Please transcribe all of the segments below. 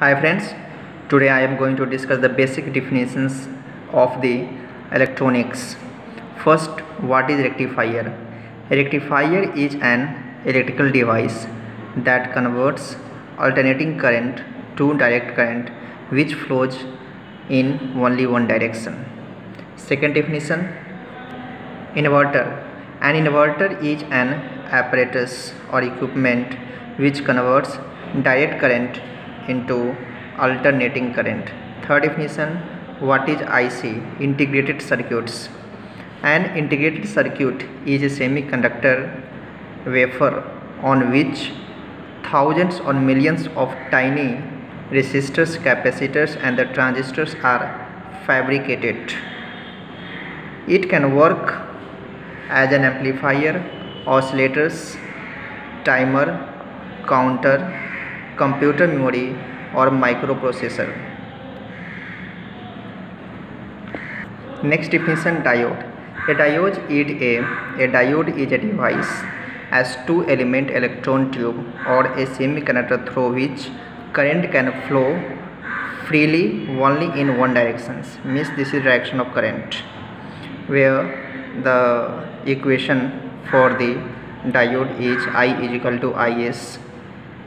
Hi friends, today I am going to discuss the basic definitions of the electronics. First, what is rectifier? Rectifier is an electrical device that converts alternating current to direct current which flows in only one direction. Second definition Inverter An inverter is an apparatus or equipment which converts direct current into alternating current. Third definition What is IC? Integrated circuits. An integrated circuit is a semiconductor wafer on which thousands or millions of tiny resistors, capacitors, and the transistors are fabricated. It can work as an amplifier, oscillators, timer, counter, computer memory और microprocessor next definition diode a diodes is a a diode is a device as two element electron tube और a semiconductor through which current can flow freely only in one direction means this is direction of current way the equation for the diode is I is equal to I S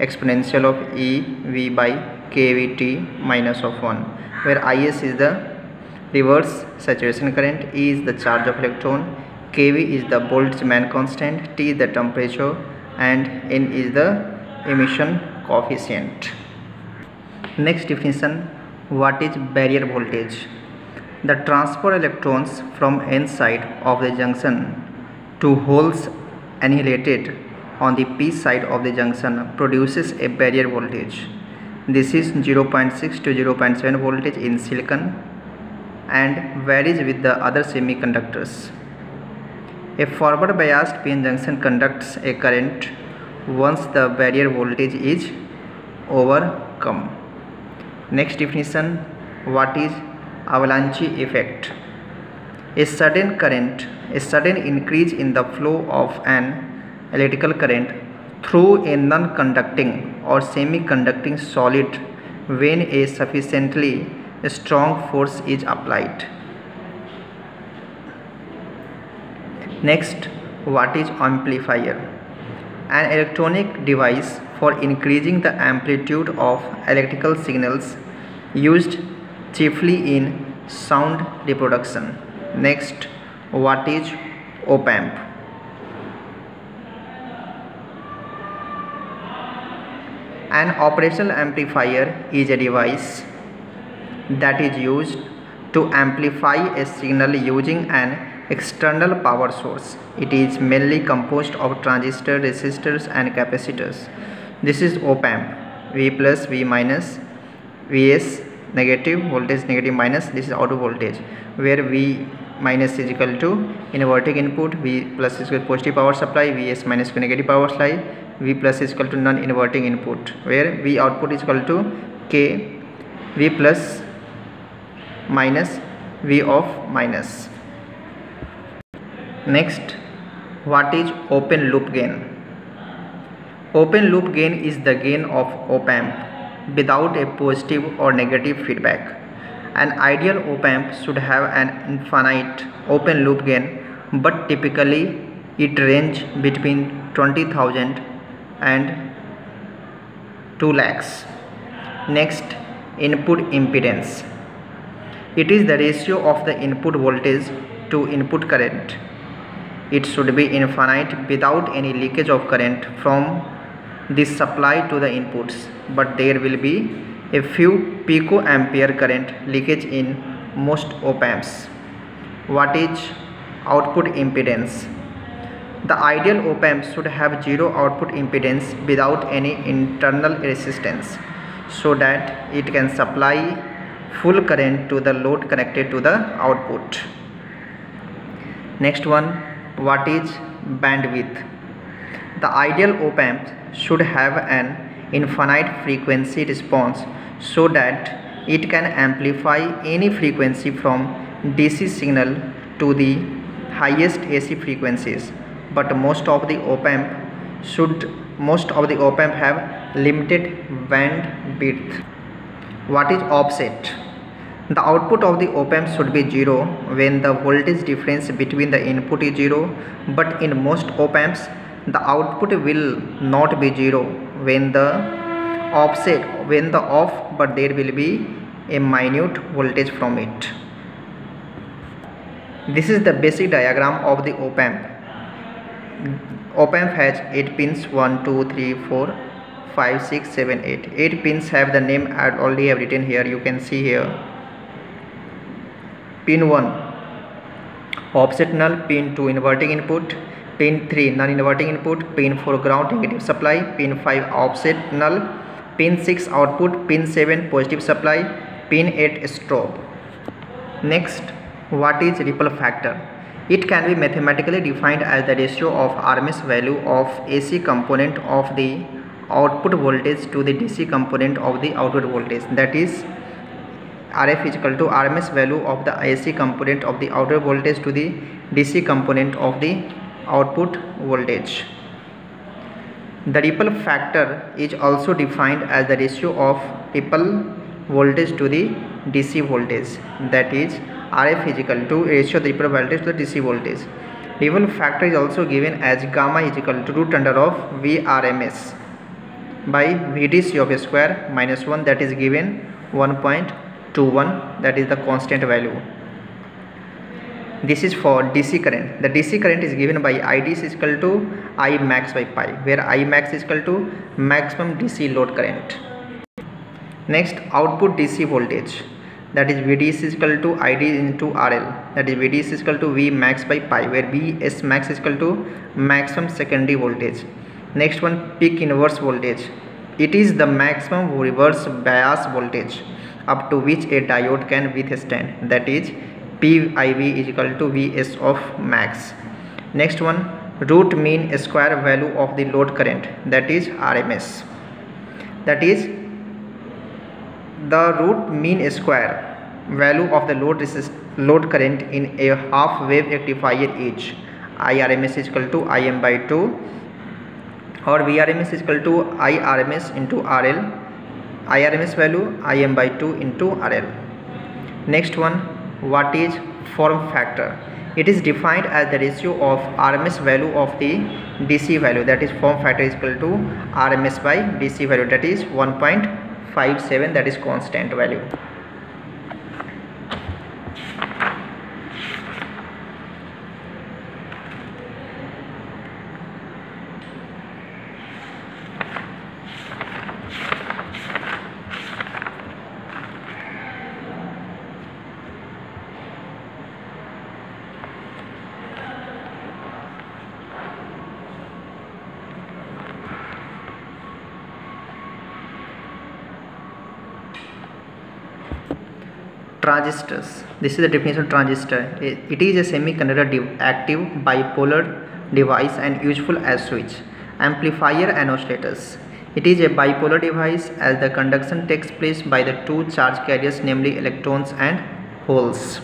exponential of E V by kVt minus of 1 where Is is the reverse saturation current E is the charge of electron kV is the Boltzmann constant T is the temperature and N is the emission coefficient. Next definition what is barrier voltage? The transfer electrons from n side of the junction to holes annihilated on the p side of the junction produces a barrier voltage. This is 0.6 to 0.7 voltage in silicon and varies with the other semiconductors. A forward biased PN junction conducts a current once the barrier voltage is overcome. Next definition what is avalanche effect? A sudden current a sudden increase in the flow of an electrical current through a non-conducting or semi-conducting solid when a sufficiently strong force is applied. Next what is amplifier? An electronic device for increasing the amplitude of electrical signals used chiefly in sound reproduction. Next what is op an operational amplifier is a device that is used to amplify a signal using an external power source. It is mainly composed of transistors resistors and capacitors. This is op amp. V plus v minus vs negative voltage negative minus this is output voltage where v minus is equal to inverting input v plus is equal to positive power supply vs minus negative power supply v plus is equal to non inverting input where v output is equal to k v plus minus v of minus next what is open loop gain open loop gain is the gain of op amp without a positive or negative feedback. An ideal op amp should have an infinite open loop gain but typically it range between 20,000 and 2 lakhs. Next input impedance. It is the ratio of the input voltage to input current. It should be infinite without any leakage of current from this supply to the inputs but there will be a few picoampere current leakage in most op amps what is output impedance the ideal op amp should have zero output impedance without any internal resistance so that it can supply full current to the load connected to the output. Next one what is bandwidth? The ideal op amp should have an infinite frequency response so that it can amplify any frequency from DC signal to the highest AC frequencies but most of the op amp should most of the op amp have limited bandwidth what is offset? The output of the op amp should be 0 when the voltage difference between the input is 0 but in most op amps the output will not be 0 when the offset when the off but there will be a minute voltage from it. This is the basic diagram of the op amp op amp has 8 pins 1 2 3 4 5 6 7 8 8 pins have the name I already have written here. You can see here. Pin 1 offset null pin 2 inverting input. Pin 3 non-inverting input. Pin 4 ground negative supply. Pin 5 offset null pin 6 output. Pin 7 positive supply. Pin 8 strobe. Next what is ripple factor it can be mathematically defined as the ratio of RMS value of AC component of the output voltage to the DC component of the output voltage that is RF is equal to RMS value of the AC component of the output voltage to the DC component of the output voltage. The ripple factor is also defined as the ratio of ripple voltage to the DC voltage that is RF is equal to ratio of the ripple voltage to the DC voltage. Ripple factor is also given as gamma is equal to root under of Vrms by VDC of a square minus 1 that is given 1.21 that is the constant value. This is for DC current. The DC current is given by IDC is equal to I max by pi where I max is equal to maximum DC load current. Next output DC voltage that is VDC is equal to ID into RL that is VDC is equal to V max by pi where Vs max is equal to maximum secondary voltage. Next one peak inverse voltage. It is the maximum reverse bias voltage up to which a diode can withstand. That is PIV is equal to Vs of max. Next one root mean square value of the load current. That is RMS. That is the root mean square. Value of the load resist load current in a half wave rectifier is IRMS is equal to Im by 2 or Vrms is equal to IRMS into RL IRMS value Im by 2 into RL. Next one what is form factor? It is defined as the ratio of RMS value of the DC value that is form factor is equal to RMS by DC value that is 1.57 that is constant value transistors. This is the definition of transistor. It is a semiconductor active bipolar device and useful as switch amplifier and oscillators. It is a bipolar device as the conduction takes place by the two charge carriers namely electrons and holes